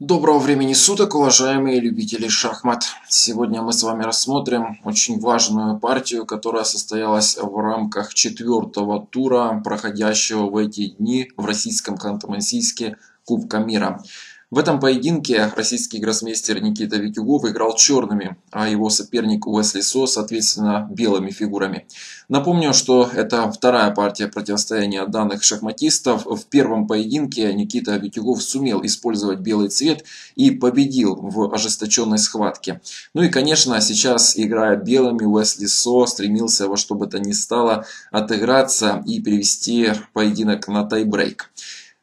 Доброго времени суток, уважаемые любители шахмат! Сегодня мы с вами рассмотрим очень важную партию, которая состоялась в рамках четвертого тура, проходящего в эти дни в российском Ханты-Мансийске Кубка мира. В этом поединке российский гроссмейстер Никита Витюгов играл черными, а его соперник Уэсли Со, соответственно, белыми фигурами. Напомню, что это вторая партия противостояния данных шахматистов. В первом поединке Никита Витюгов сумел использовать белый цвет и победил в ожесточенной схватке. Ну и, конечно, сейчас, играя белыми, Уэсли Со стремился во что бы то ни стало отыграться и перевести поединок на тайбрейк.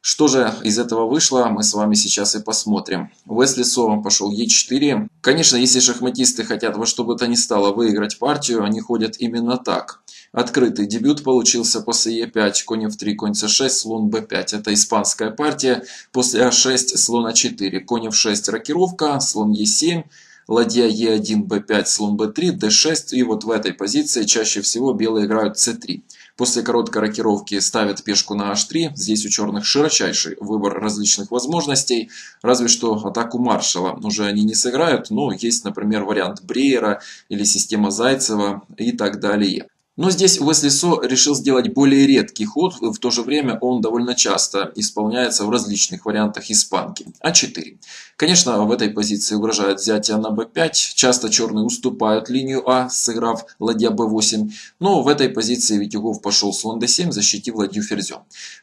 Что же из этого вышло, мы с вами сейчас и посмотрим. Уэсли Со пошел Е4. Конечно, если шахматисты хотят во что бы то ни стало выиграть партию, они ходят именно так. Открытый дебют получился после Е5, конь F3, конь С6, слон Б5. Это испанская партия. После А6, слон А4, конь F6, рокировка, слон Е7, ладья Е1, Б5, слон Б3, Д6. И вот в этой позиции чаще всего белые играют С3. После короткой рокировки ставят пешку на h3. Здесь у черных широчайший выбор различных возможностей. Разве что атаку маршала уже они не сыграют. Но есть, например, вариант Бреера или система Зайцева и так далее. Но здесь Уэсли Со решил сделать более редкий ход, в то же время он довольно часто исполняется в различных вариантах испанки. А4. Конечно, в этой позиции угрожает взятие на b5, часто черные уступают линию А, сыграв ладья b8, но в этой позиции Витюгов пошел слон d7, защитив ладью ферзем.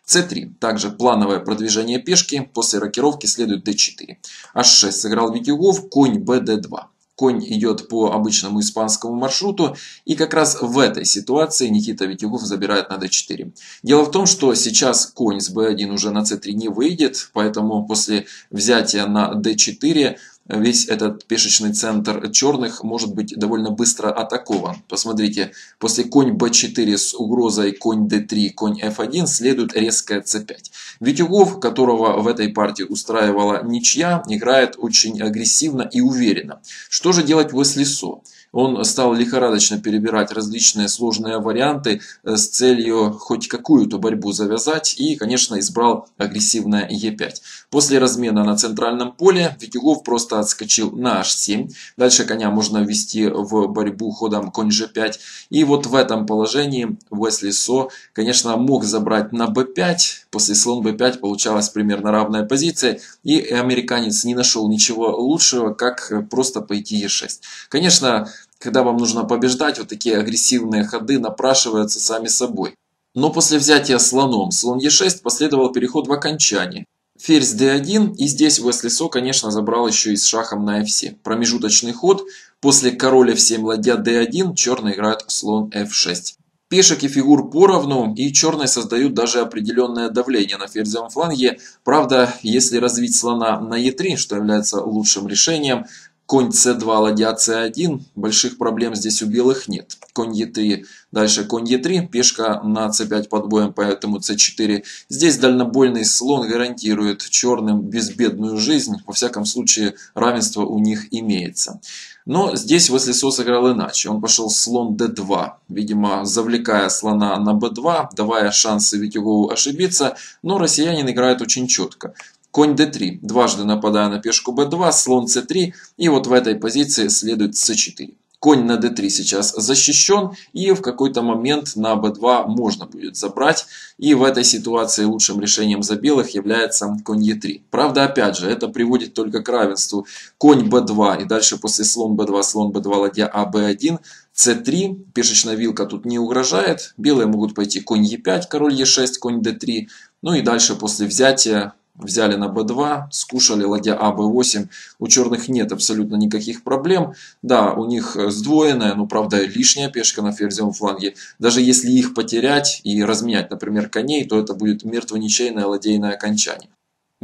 c3. Также плановое продвижение пешки, после рокировки следует d4. h6 сыграл Витюгов, конь bd2 конь идет по обычному испанскому маршруту. И как раз в этой ситуации Никита Витюгов забирает на d4. Дело в том, что сейчас конь с b1 уже на c3 не выйдет. Поэтому после взятия на d4 весь этот пешечный центр черных может быть довольно быстро атакован. Посмотрите, после конь b4 с угрозой конь d3, конь f1 следует резкая c5. Витюгов, которого в этой партии устраивала ничья, играет очень агрессивно и уверенно. Что же делать в Со? Он стал лихорадочно перебирать различные сложные варианты э, с целью хоть какую-то борьбу завязать и, конечно, избрал агрессивное Е5. После размена на центральном поле Витюгов просто отскочил на H7. Дальше коня можно ввести в борьбу ходом конь G5. И вот в этом положении Уэсли Со, конечно, мог забрать на B5. После слон B5 получалась примерно равная позиция. И американец не нашел ничего лучшего, как просто пойти E6. Конечно, когда вам нужно побеждать, вот такие агрессивные ходы напрашиваются сами собой. Но после взятия слоном слон Е6 последовал переход в окончании. Ферзь d1 и здесь Уэсли Со, конечно, забрал еще и с шахом на f7. Промежуточный ход. После король f7 ладья d1 черные играют слон f6. Пешек и фигур поровну, и черные создают даже определенное давление на ферзевом фланге. Правда, если развить слона на e3, что является лучшим решением, Конь c2, ладья c1. Больших проблем здесь у белых нет. Конь e3. Дальше конь e3. Пешка на c5 под боем, поэтому c4. Здесь дальнобойный слон гарантирует черным безбедную жизнь. Во всяком случае, равенство у них имеется. Но здесь Васлисо сыграл иначе. Он пошел слон d2. Видимо, завлекая слона на b2, давая шансы Витюгову ошибиться. Но россиянин играет очень четко. Конь d3, дважды нападая на пешку b2, слон c3, и вот в этой позиции следует c4. Конь на d3 сейчас защищен, и в какой-то момент на b2 можно будет забрать. И в этой ситуации лучшим решением за белых является конь e3. Правда, опять же, это приводит только к равенству. Конь b2 и дальше после слон b2, слон b2, ладья а b1, c3. Пешечная вилка тут не угрожает. Белые могут пойти конь e5, король e6, конь d3. Ну и дальше после взятия взяли на b2, скушали ладья а, b8. У черных нет абсолютно никаких проблем. Да, у них сдвоенная, но правда лишняя пешка на ферзевом фланге. Даже если их потерять и разменять, например, коней, то это будет мертво-ничейное ладейное окончание.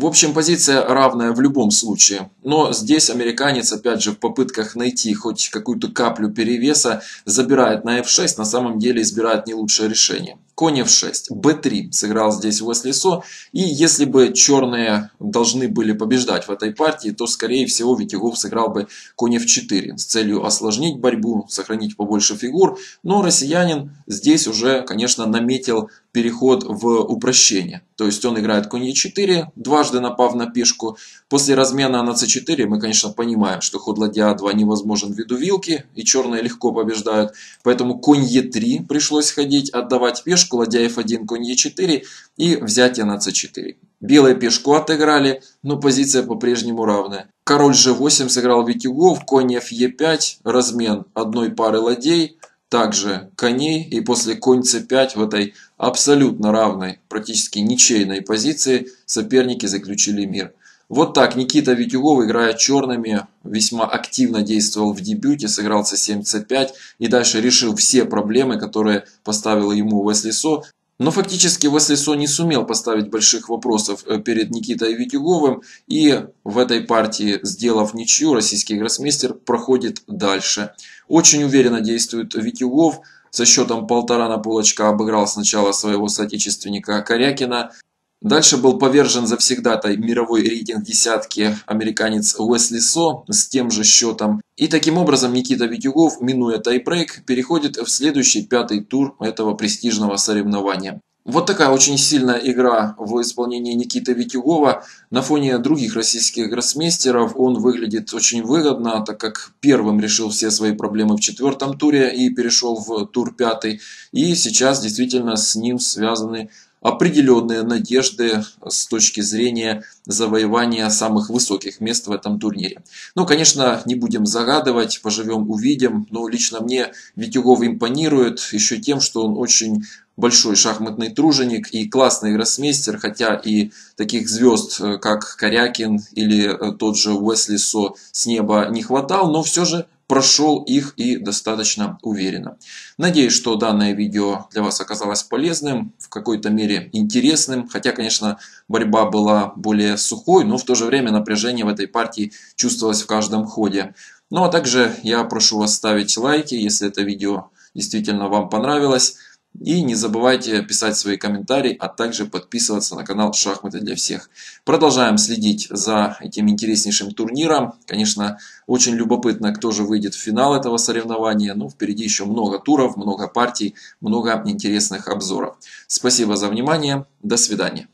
В общем, позиция равная в любом случае. Но здесь американец, опять же, в попытках найти хоть какую-то каплю перевеса, забирает на f6, на самом деле избирает не лучшее решение. Конь f6, b3 сыграл здесь Уэсли Со. И если бы черные должны были побеждать в этой партии, то скорее всего Витягов сыграл бы конь f4 с целью осложнить борьбу, сохранить побольше фигур. Но россиянин здесь уже, конечно, наметил переход в упрощение. То есть он играет конь e4, дважды напав на пешку. После размена на c4 мы, конечно, понимаем, что ход ладья a2 невозможен ввиду вилки, и черные легко побеждают. Поэтому конь e3 пришлось ходить, отдавать пешку, ладья f1, конь e4 и взятие на c4. Белые пешку отыграли, но позиция по-прежнему равная. Король g8 сыграл Витюгов, конь f e5, размен одной пары ладей – также коней и после конь c5 в этой абсолютно равной, практически ничейной позиции соперники заключили мир. Вот так Никита Витюгов, играя черными, весьма активно действовал в дебюте, сыграл c7, c5 и дальше решил все проблемы, которые поставил ему Весли Со. Но фактически Весли Со не сумел поставить больших вопросов э, перед Никитой Витюговым. И в этой партии, сделав ничью, российский гроссмейстер проходит дальше. Очень уверенно действует Витюгов. Со счетом полтора на полочка обыграл сначала своего соотечественника Корякина. Дальше был повержен завсегдатай мировой рейтинг десятки американец Уэсли Со с тем же счетом. И таким образом Никита Витюгов, минуя тайбрейк, переходит в следующий пятый тур этого престижного соревнования. Вот такая очень сильная игра в исполнении Никиты Витюгова. На фоне других российских гроссмейстеров он выглядит очень выгодно, так как первым решил все свои проблемы в четвертом туре и перешел в тур пятый. И сейчас действительно с ним связаны определенные надежды с точки зрения завоевания самых высоких мест в этом турнире. Ну, конечно, не будем загадывать, поживем, увидим, но лично мне Витюгов импонирует еще тем, что он очень большой шахматный труженик и классный гроссмейстер, хотя и таких звезд, э, как Корякин или э, тот же Уэсли Со с неба не хватал, но все же прошел их и достаточно уверенно. Надеюсь, что данное видео для вас оказалось полезным, в какой-то мере интересным, хотя, конечно, борьба была более сухой, но в то же время напряжение в этой партии чувствовалось в каждом ходе. Ну а также я прошу вас ставить лайки, если это видео действительно вам понравилось. И не забывайте писать свои комментарии, а также подписываться на канал Шахматы для всех. Продолжаем следить за этим интереснейшим турниром. Конечно, очень любопытно, кто же выйдет в финал этого соревнования. Но впереди еще много туров, много партий, много интересных обзоров. Спасибо за внимание. До свидания.